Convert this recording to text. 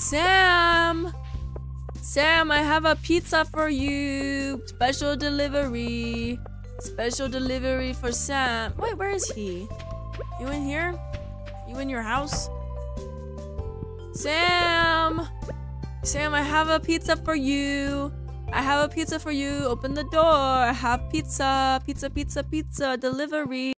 Sam! Sam, I have a pizza for you. Special delivery. Special delivery for Sam. Wait, where is he? You in here? You in your house? Sam! Sam, I have a pizza for you. I have a pizza for you. Open the door. I have pizza. Pizza, pizza, pizza. Delivery.